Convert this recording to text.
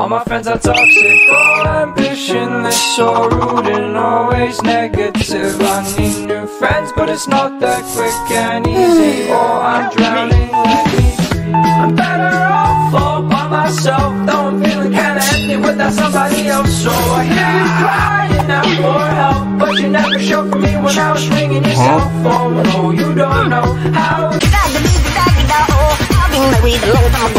All my friends are toxic, all ambitionless, so rude and always negative. I need new friends, but it's not that quick and easy. Oh, I'm drowning, like me. I'm better off all by myself, though I'm feeling kinda empty without somebody else. So I hear you crying out for help, but you never showed for me when I was ringing your cell phone. No, oh, you don't know how. I've been married.